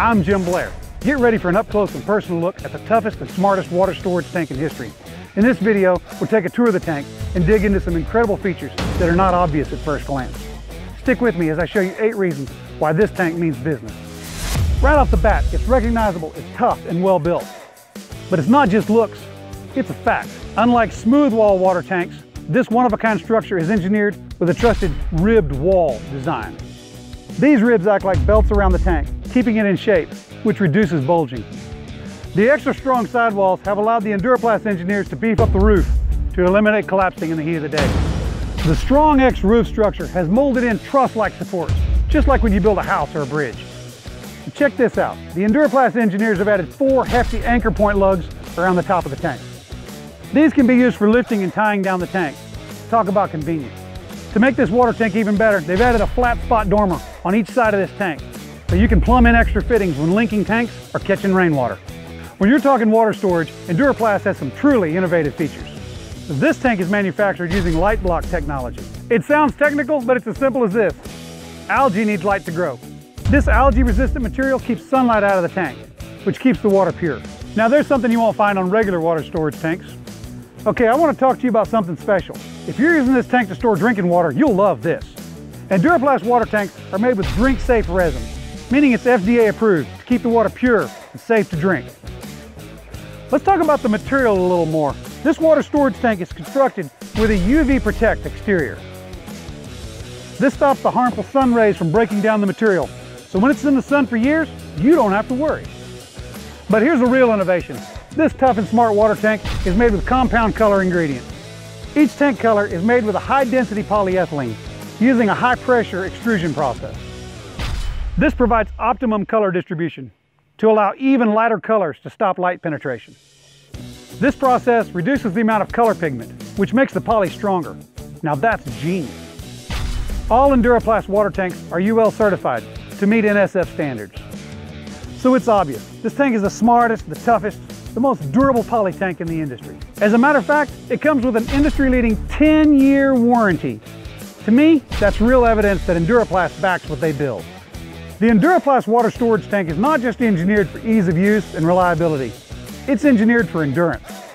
I'm Jim Blair. Get ready for an up-close and personal look at the toughest and smartest water storage tank in history. In this video, we'll take a tour of the tank and dig into some incredible features that are not obvious at first glance. Stick with me as I show you eight reasons why this tank means business. Right off the bat, it's recognizable, it's tough and well built. But it's not just looks, it's a fact. Unlike smooth wall water tanks, this one-of-a-kind structure is engineered with a trusted ribbed wall design. These ribs act like belts around the tank, keeping it in shape, which reduces bulging. The extra strong sidewalls have allowed the Enduraplas engineers to beef up the roof to eliminate collapsing in the heat of the day. The Strong X roof structure has molded in truss-like supports, just like when you build a house or a bridge. check this out. The Enduraplas engineers have added four hefty anchor point lugs around the top of the tank. These can be used for lifting and tying down the tank. Talk about convenience. To make this water tank even better, they've added a flat spot dormer on each side of this tank, so you can plumb in extra fittings when linking tanks or catching rainwater. When you're talking water storage, Enduraplas has some truly innovative features. This tank is manufactured using light block technology. It sounds technical, but it's as simple as this. Algae needs light to grow. This algae-resistant material keeps sunlight out of the tank, which keeps the water pure. Now there's something you won't find on regular water storage tanks. Okay, I want to talk to you about something special. If you're using this tank to store drinking water, you'll love this. Enduraplas water tanks are made with drink-safe resin, meaning it's FDA approved to keep the water pure and safe to drink. Let's talk about the material a little more. This water storage tank is constructed with a UV Protect exterior. This stops the harmful sun rays from breaking down the material, so when it's in the sun for years, you don't have to worry. But here's a real innovation. This tough and smart water tank is made with compound color ingredients. Each tank color is made with a high density polyethylene using a high pressure extrusion process. This provides optimum color distribution to allow even lighter colors to stop light penetration. This process reduces the amount of color pigment, which makes the poly stronger. Now that's genius. All Enduraplas water tanks are UL certified to meet NSF standards. So it's obvious, this tank is the smartest, the toughest, the most durable poly tank in the industry. As a matter of fact, it comes with an industry-leading 10-year warranty. To me, that's real evidence that Enduraplas backs what they build. The Enduraplas water storage tank is not just engineered for ease of use and reliability. It's engineered for endurance.